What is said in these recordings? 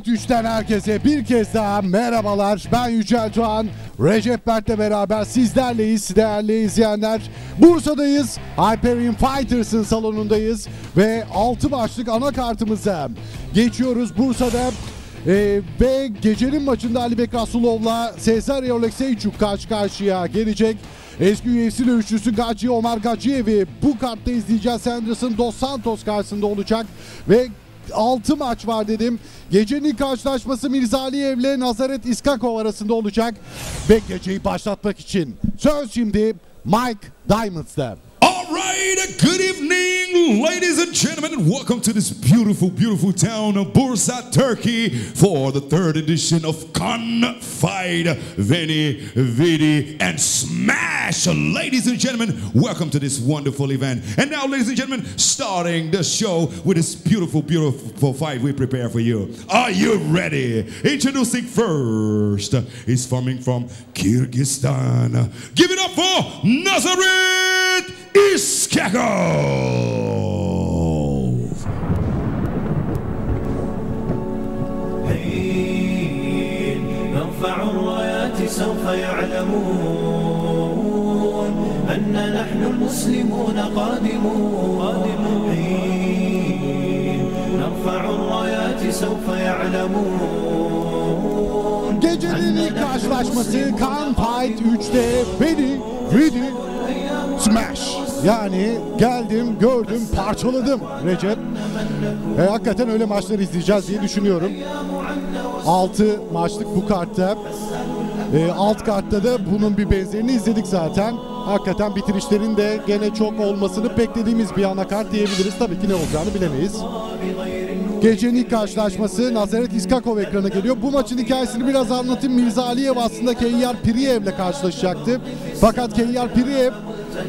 Fight 3'ten herkese bir kez daha merhabalar. Ben Yücel Doğan. Recep Mert'le beraber sizlerleyiz değerli izleyenler. Bursa'dayız. Hyperion Fighters'ın salonundayız. Ve 6 maçlık anakartımıza geçiyoruz Bursa'da. Ee, ve gecenin maçında Ali Bek Rasulov'la Cesar Olekseyçuk karşı karşıya gelecek. Eski UFC dövüşçüsü Gaci Omar Gaciyev'i bu kartta izleyeceğiz. Anderson Dos Santos karşısında olacak. Ve 6 maç var dedim. Gecenin karşılaşması Mirza Aliyev'le Nazaret İskakov arasında olacak. Ve geceyi başlatmak için söz şimdi Mike Diamonds'da. Right, good evening, ladies and gentlemen, and welcome to this beautiful, beautiful town of Bursa, Turkey, for the third edition of Confide, Veni, Vidi, and Smash. Ladies and gentlemen, welcome to this wonderful event. And now, ladies and gentlemen, starting the show with this beautiful, beautiful fight we prepare for you. Are you ready? Introducing first, he's coming from Kyrgyzstan. Give it up for Nazareth Iskakov. حين نرفع الرايات سوف يعلمون أن نحن المسلمون قادمون حين نرفع الرايات سوف يعلمون Gecenin ilk karşılaşması Kan Fight 3'te beni, Smash. Yani geldim, gördüm, parçaladım Recep. E, hakikaten öyle maçlar izleyeceğiz diye düşünüyorum. 6 maçlık bu kartta. E, alt kartta da bunun bir benzerini izledik zaten. Hakikaten bitirişlerin de gene çok olmasını beklediğimiz bir anakart diyebiliriz. Tabii ki ne olacağını bilemeyiz. Gecenin ilk karşılaşması Nazaret İskakov ekrana geliyor. Bu maçın hikayesini biraz anlatayım. Mirza Aliyev aslında Keyyar Piriyev'le karşılaşacaktı. Fakat Keyyar Piriyev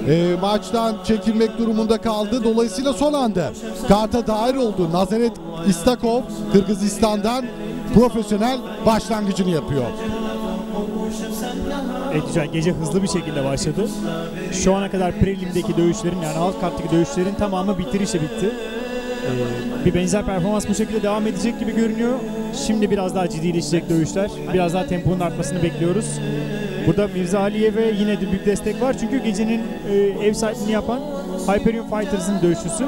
e, maçtan çekilmek durumunda kaldı. Dolayısıyla son anda karta dahil oldu. Nazaret İstakov Kırgızistan'dan profesyonel başlangıcını yapıyor. Evet güzel. Gece hızlı bir şekilde başladı. Şu ana kadar prelimdeki dövüşlerin yani alt karttaki dövüşlerin tamamı bitirişle bitti. Ee, bir benzer performans bu şekilde devam edecek gibi görünüyor. Şimdi biraz daha ciddileşecek dövüşler. Biraz daha temponun artmasını bekliyoruz. Burada Mirza Aliyev'e yine de büyük destek var. Çünkü gecenin e, ev sahipliğini yapan Hyperion Fighters'ın dövüşçüsü.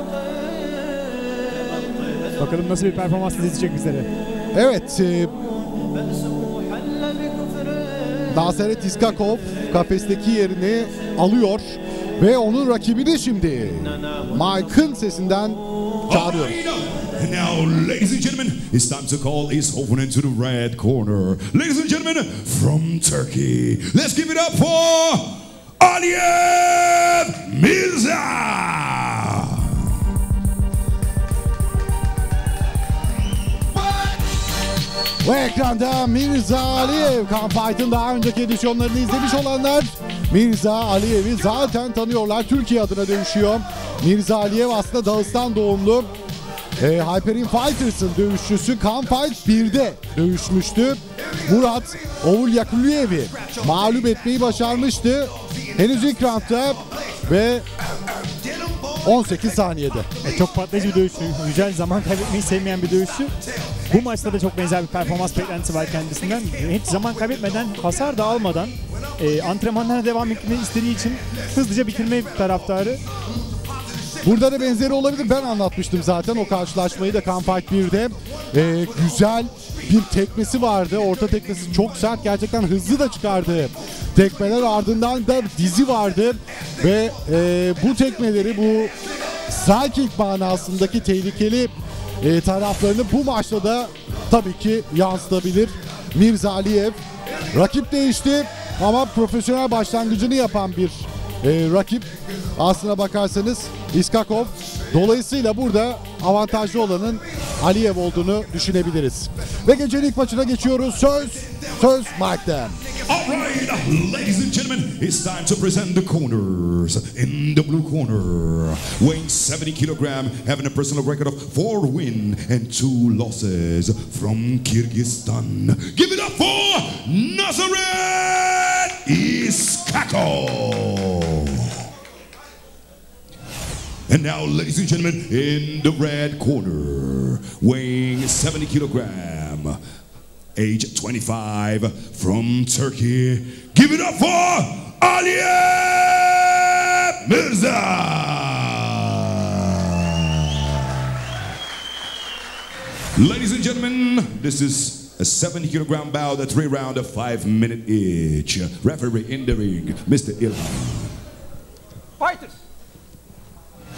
Bakalım nasıl bir performans izletecek bizlere. Evet, e, Nazaret İskakov kafesteki yerini alıyor ve onun rakibini şimdi Mike'ın sesinden çağırıyoruz. And now, ladies and gentlemen, it's time to call his opponent to the red corner. Ladies and gentlemen, from Turkey, let's give it up for Aliyev Mirza. Ve ekranda Mirza Aliyev Kan Fight'ın daha önceki edisyonlarını izlemiş olanlar Mirza Aliyev'i zaten tanıyorlar. Türkiye adına dövüşüyor. Mirza Aliyev aslında Dağıstan doğumlu. E, Hyperion Fighters'ın dövüşçüsü Kan Fight 1'de dövüşmüştü. Murat Ovul Yakuliyev'i mağlup etmeyi başarmıştı. Henüz ilk roundda ve 18 saniyede. E, çok patlayıcı bir dövüşçü. Yücel zaman kaybetmeyi sevmeyen bir dövüşçü. Bu maçta da çok benzer bir performans beklentisi var kendisinden. Hiç zaman kaybetmeden, hasar da almadan e, antrenmanlarına devam etmeyi istediği için hızlıca bitirme taraftarı. Burada da benzeri olabilir. Ben anlatmıştım zaten o karşılaşmayı da Campfight 1'de. Ee, güzel bir tekmesi vardı. Orta tekmesi çok sert. Gerçekten hızlı da çıkardı. Tekmeler ardından da dizi vardı. Ve e, bu tekmeleri bu striking manasındaki tehlikeli e, taraflarını bu maçta da tabii ki yansıtabilir. Mirza Aliyev rakip değişti ama profesyonel başlangıcını yapan bir e, rakip. Aslına bakarsanız İskakov. Dolayısıyla burada avantajlı olanın Aliyev olduğunu düşünebiliriz. Ve gecenin ilk maçına geçiyoruz. Söz, söz Mike'den. All right, ladies and gentlemen, it's time to present the corners. In the blue corner, weighing 70 kilogram, having a personal record of four win and two losses from Kyrgyzstan. Give it up for Nazareth Iskakov. And now, ladies and gentlemen, in the red corner, weighing 70 kilogram, age 25, from Turkey, give it up for Aliye Mirza! Ladies and gentlemen, this is a 70 kilogram bout, a three round, a five minute each. Referee in the ring, Mr. Ilhan.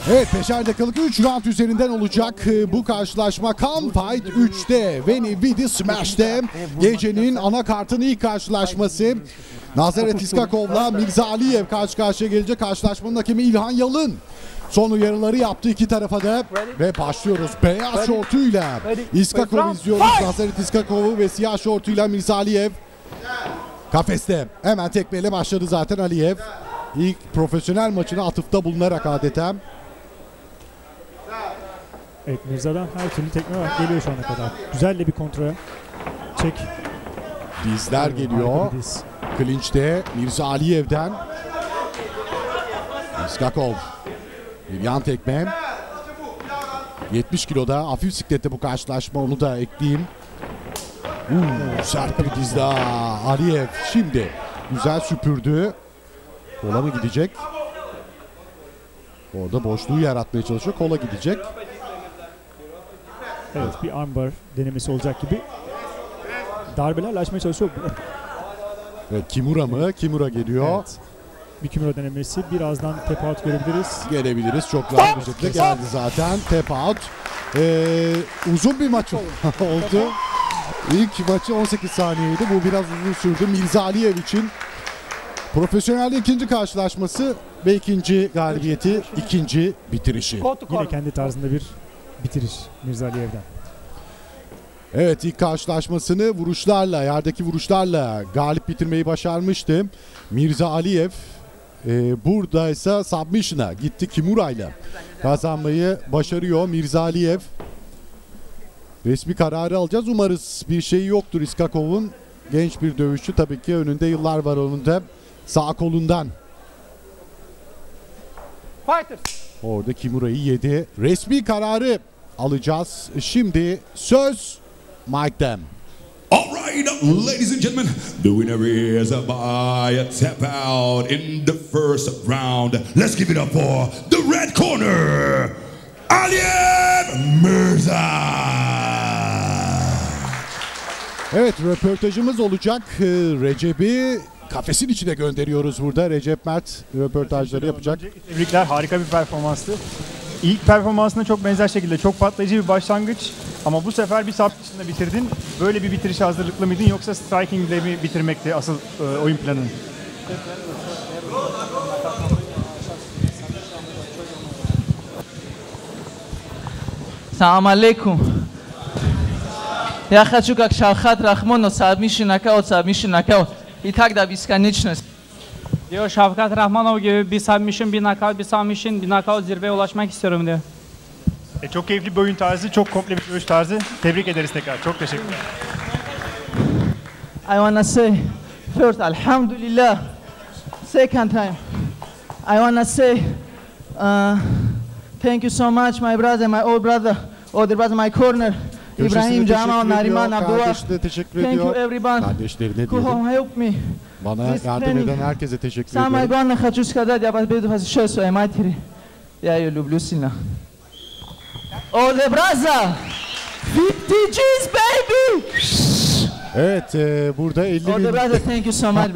Evet 5'er dakikalık 3 round üzerinden olacak Ee, bu karşılaşma. Kan Fight 3'te Veni Vidi Smash'te gecenin ana kartının ilk karşılaşması. Nazaret İskakov'la Mirza Aliyev karşı karşıya gelecek. Karşılaşmanın hakemi İlhan Yalın. Son uyarıları yaptı iki tarafa da ve başlıyoruz. Beyaz şortuyla İskakov izliyoruz. Nazaret İskakov'u ve siyah şortuyla Mirza Aliyev. Kafeste hemen tekmeyle başladı zaten Aliyev. İlk profesyonel maçına atıfta bulunarak adeta. Evet Mirza'dan her türlü tekme var. Geliyor şu ana kadar. Güzel de bir kontrol. Çek. Dizler geliyor. Harika bir diz. Clinch'te Mirza Aliyev'den. İskakov. Bir yan tekme. 70 kiloda hafif siklette bu karşılaşma onu da ekleyeyim. Uuu, sert bir diz daha. Aliyev şimdi güzel süpürdü. Kola mı gidecek? Orada boşluğu yaratmaya çalışıyor. Kola gidecek. Evet bir armbar denemesi olacak gibi. Darbelerle açmaya çalışıyor. Evet, Kimura mı? Kimura geliyor. Evet. Bir kümero denemesi. Birazdan tap out görebiliriz. gelebiliriz. Çok rahat bir şekilde geldi zaten. Tap out. Ee, uzun bir maç oldu. İlk maçı 18 saniyeydi. Bu biraz uzun sürdü. Mirza Aliyev için profesyonelde ikinci karşılaşması ve ikinci galibiyeti, ikinci bitirişi. Yine kendi tarzında bir bitiriş Mirza Aliyev'den. Evet ilk karşılaşmasını vuruşlarla, yerdeki vuruşlarla galip bitirmeyi başarmıştı. Mirza Aliyev e, burada ise submission'a gitti Kimura'yla kazanmayı başarıyor Mirza Aliyev. Resmi kararı alacağız. Umarız bir şeyi yoktur İskakov'un. Genç bir dövüşçü tabii ki önünde yıllar var onun da sağ kolundan. Orada Kimura'yı yedi. Resmi kararı alacağız. Şimdi söz Mike'den. All right, ladies and gentlemen, the winner is by a tap out in the first round. Let's give it up for the red corner, Aliyev Mirza. Evet röportajımız olacak. Ee, Recep'i kafesin içine gönderiyoruz burada. Recep Mert röportajları yapacak. Tebrikler harika bir performanstı. İlk performansına çok benzer şekilde çok patlayıcı bir başlangıç ama bu sefer bir sap dışında bitirdin. Böyle bir bitiriş hazırlıklı mıydın yoksa striking ile mi bitirmekti asıl e, oyun planın? Salam alaikum. Я хочу, как Шавхат Рахмонов, submission knockout, submission knockout. И так до бесконечности. Diyor Şavkat Rahmanov gibi bir submission, bir knockout, bir submission, bir knockout zirveye ulaşmak istiyorum diyor. E, çok keyifli bir oyun tarzı, çok komple bir dövüş tarzı. Tebrik ederiz tekrar. Çok teşekkürler. I wanna say first, Alhamdulillah. Second time, I wanna say uh, thank you so much, my brother, my old brother, older brother, my corner, Ibrahim Jamal, teşekkür ediyor. Nariman Abdullah. Kardeşine teşekkür Thank you ediyor. everyone Kardeşlerine who diyelim. helped me. Bana This yardım training. eden herkese teşekkür Самое ediyorum. главное хочу сказать, я вас буду сейчас своей матери. Я ее люблю сильно. Older brother! 50 G's baby! Evet e, burada 50 Older bin brother, thank you so much, brother.